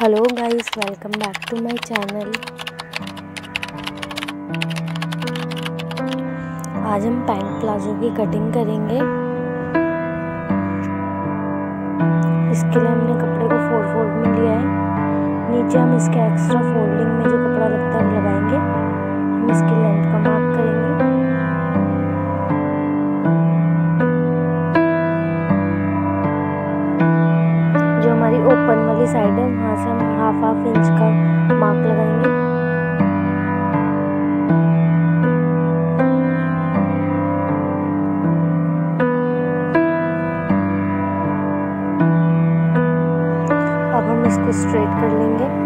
Hello guys welcome back to my channel आज हम pant palazzo की कटिंग करेंगे। इसके लिए हमने कपड़े को फोर फोल्ड में लिया है। नीचे हम इसके एक्स्ट्रा फोल्डिंग में जो कपड़ा लगता है वो लगाएँगे। हम इसकी लेंथ का साइड है, वहाँ से हम हाफ़ हाफ़ इंच का मार्क लगाएँगे। अब हम इसको स्ट्रेट कर लेंगे।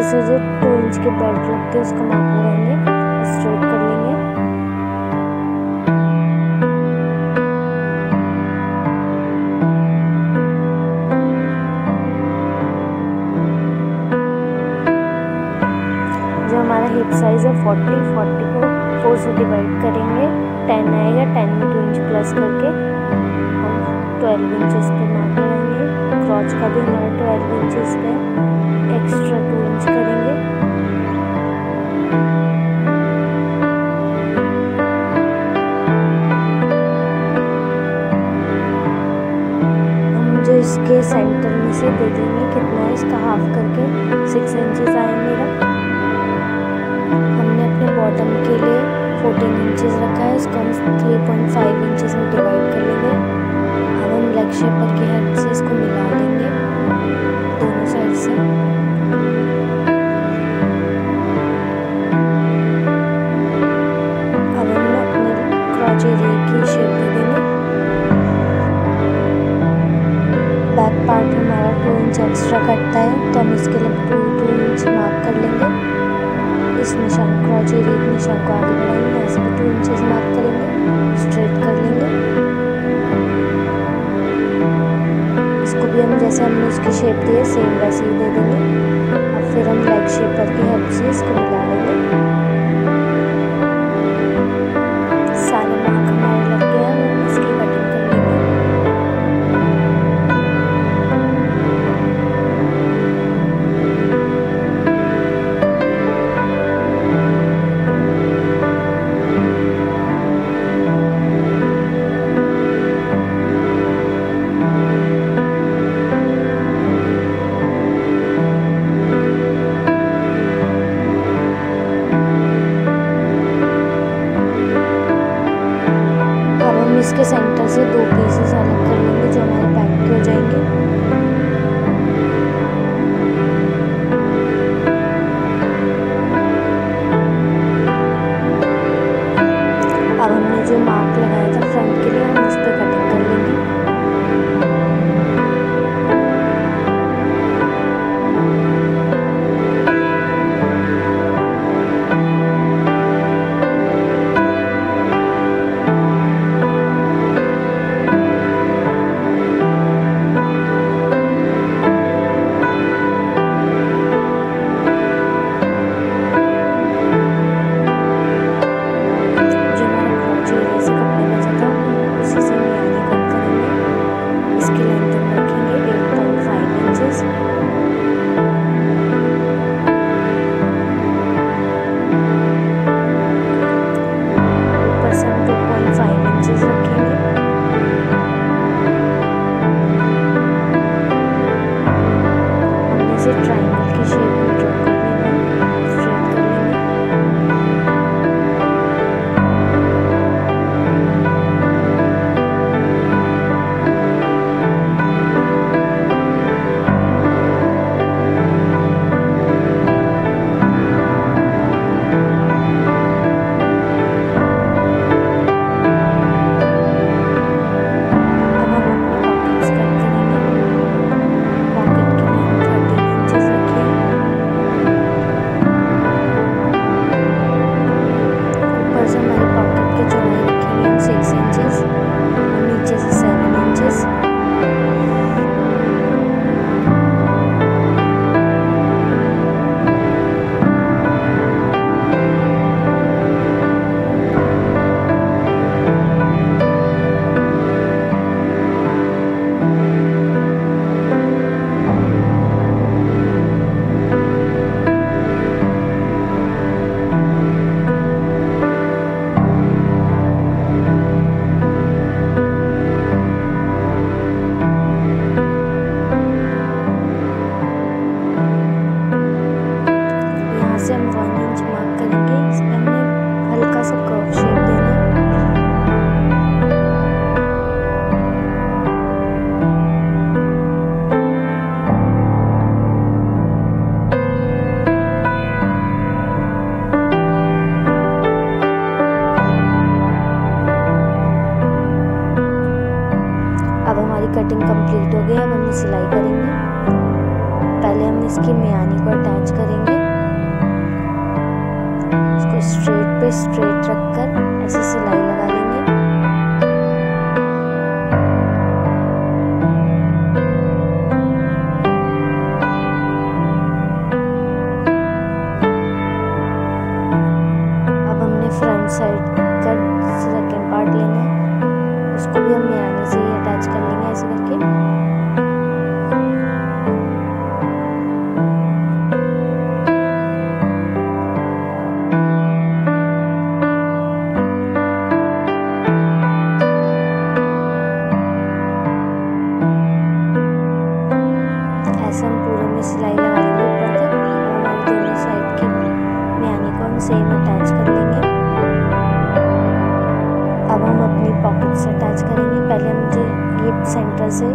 से जो टू इंच के बेल्ट लगते हैं, उसका मार्क लगाएँगे। स्ट्रेट हमारा हिप साइज़ है फोर्टी फोर्टी को फोर से डिवाइड करेंगे। टेन आएगा टेन टू इंच प्लस करके हम ट्वेल्व इंचेस पे मार्क लगाएँगे क्रॉच का भी हमारा ट्वेल्व इंचेस पे एक्स्ट्रा टू इंच करेंगे। जो इसके सेंटर में से दे देंगे कितना इसका हाफ़ करके सिक्स इंचेस आए मेरा। हमने अपने बॉटम के लिए फोर्टीन इंचेस रखा है, इसको हम थ्री पॉइंट फाइव इंचेस में डिवाइड कर लेंगे। अब हम लेग शेपर की हेल्प से इसको मिला देंगे, दोनों साइड से। निशान क्रॉच एरिया के निशान को आगे बढ़ाएँगे यहाँ से भी टू इंचेस मार्क करेंगे स्ट्रेट कर लेंगे। इसको भी हम जैसे हमने उसकी शेप दी है सेम वैसे ही दे देंगे। और फिर हम लेग शेप की हेल्प से इसको मिला लेंगे। से हम फाइनेंस मार्क करेंगे। इसमें हल्का सा कर्व शेप देना। अब हमारी कटिंग कंप्लीट हो गई, अब हम सिलाई करेंगे। पहले हम इसकी मियानी को अटैच करेंगे। इसको स्ट्रेट पे स्ट्रेट रखकर ऐसे सिलाई लगा लेंगे। अब हमने फ्रंट साइड सेंटर से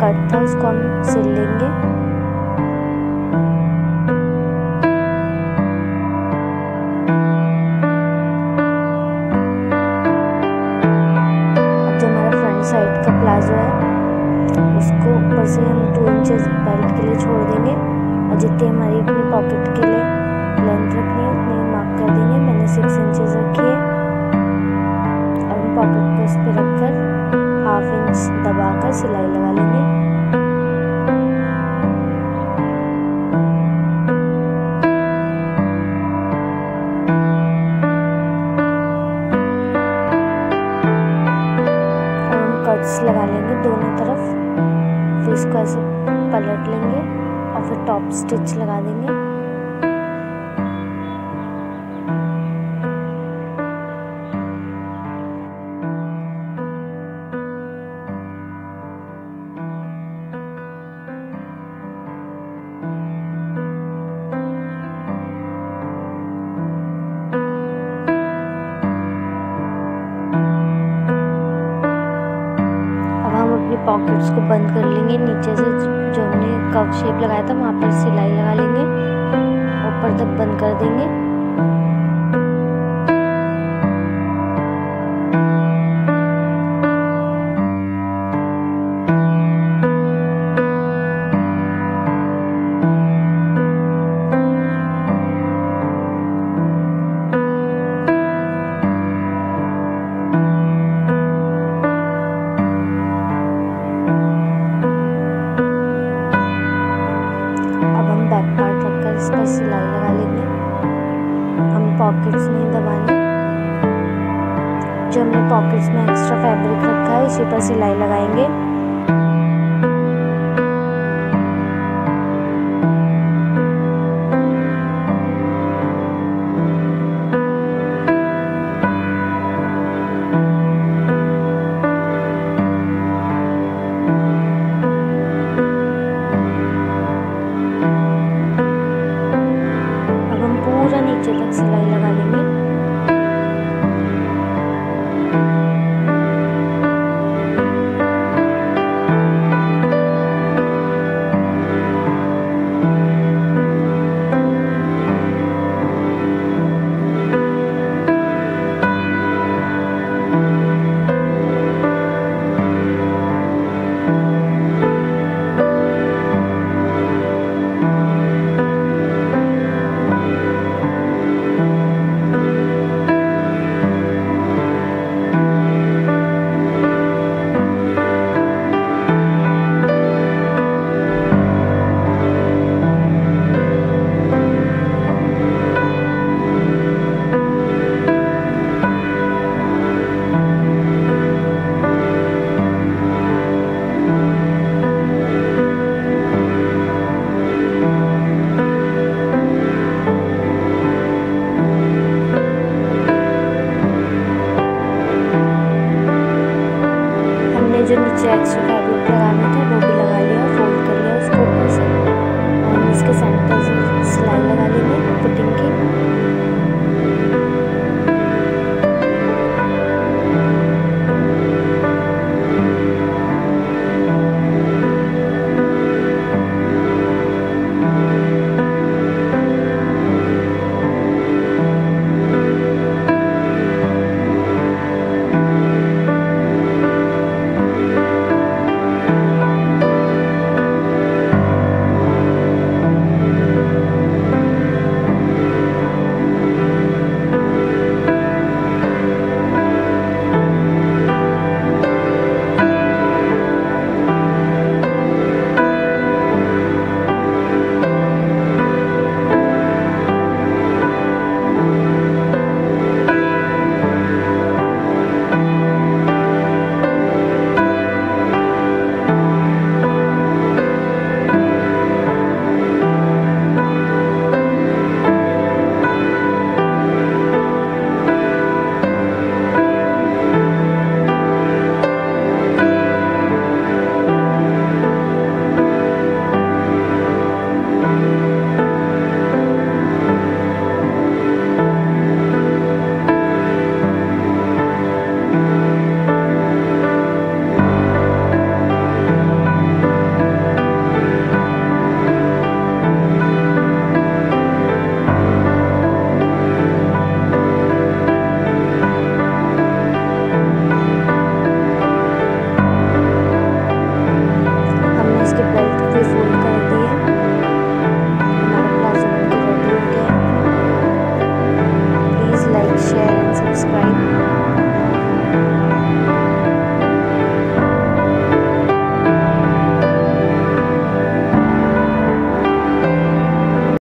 कट था उसको हम सिल लेंगे साइड का प्लाजो है, उसको ऊपर से हम टू इंचेस बेल्ट के लिए छोड़ देंगे और जितनी हमारी अपनी पॉकेट के लिए लेंथ रखनी है, उतनी मार्क कर देंगे। मैंने सिक्स इंचेस रखी है। पॉकेट को पर रखकर हाफ़ इंच दबाकर सिलाई लगा लेंगे। लगा लेंगे दोनों तरफ़। फिर इसको ऐसे पलट लेंगे और फिर टॉप स्टिच लगा देंगे। अपनी उसको बंद कर लेंगे, नीचे से जो हमने कव शेप लगाया था, वहाँ पर सिलाई लगा लेंगे, ऊपर तक बंद कर देंगे। हमने पॉकेट्स में एक्स्ट्रा फैब्रिक रखा है इसी पर सिलाई लगाएँगे।